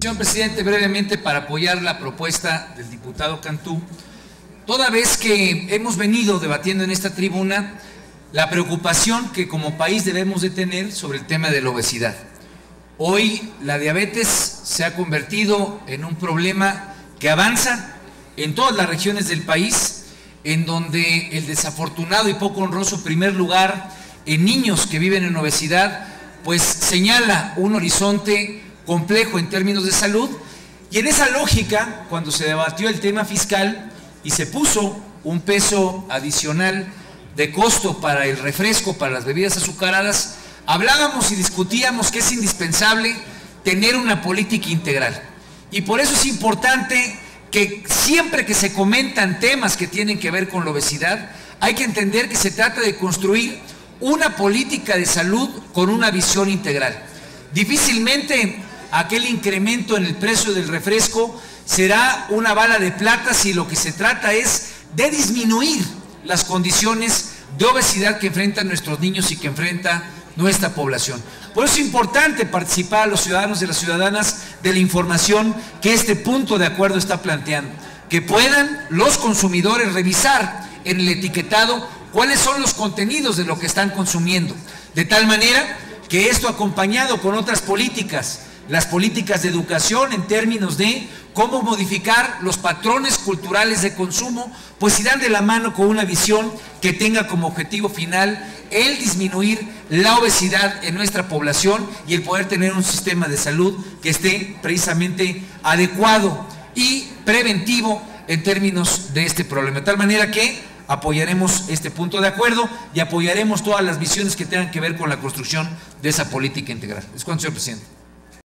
Señor presidente, brevemente para apoyar la propuesta del diputado Cantú, toda vez que hemos venido debatiendo en esta tribuna la preocupación que como país debemos de tener sobre el tema de la obesidad. Hoy la diabetes se ha convertido en un problema que avanza en todas las regiones del país, en donde el desafortunado y poco honroso primer lugar en niños que viven en obesidad, pues señala un horizonte complejo en términos de salud. Y en esa lógica, cuando se debatió el tema fiscal y se puso un peso adicional de costo para el refresco, para las bebidas azucaradas, hablábamos y discutíamos que es indispensable tener una política integral. Y por eso es importante que siempre que se comentan temas que tienen que ver con la obesidad, hay que entender que se trata de construir una política de salud con una visión integral. Difícilmente aquel incremento en el precio del refresco será una bala de plata si lo que se trata es de disminuir las condiciones de obesidad que enfrentan nuestros niños y que enfrenta nuestra población. Por eso es importante participar a los ciudadanos y las ciudadanas de la información que este punto de acuerdo está planteando, que puedan los consumidores revisar en el etiquetado cuáles son los contenidos de lo que están consumiendo, de tal manera que esto acompañado con otras políticas, las políticas de educación en términos de cómo modificar los patrones culturales de consumo, pues irán de la mano con una visión que tenga como objetivo final el disminuir la obesidad en nuestra población y el poder tener un sistema de salud que esté precisamente adecuado y preventivo en términos de este problema. De tal manera que apoyaremos este punto de acuerdo y apoyaremos todas las visiones que tengan que ver con la construcción de esa política integral. Es cuanto, señor presidente.